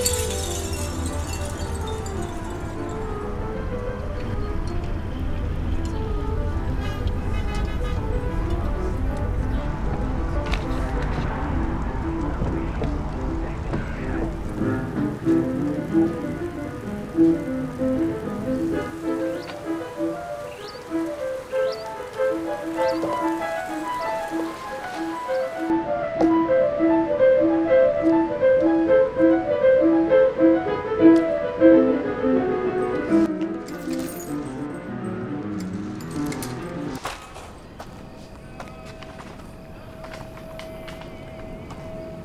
thank mm -hmm. you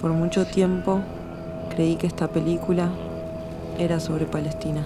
Por mucho tiempo creí que esta película era sobre Palestina.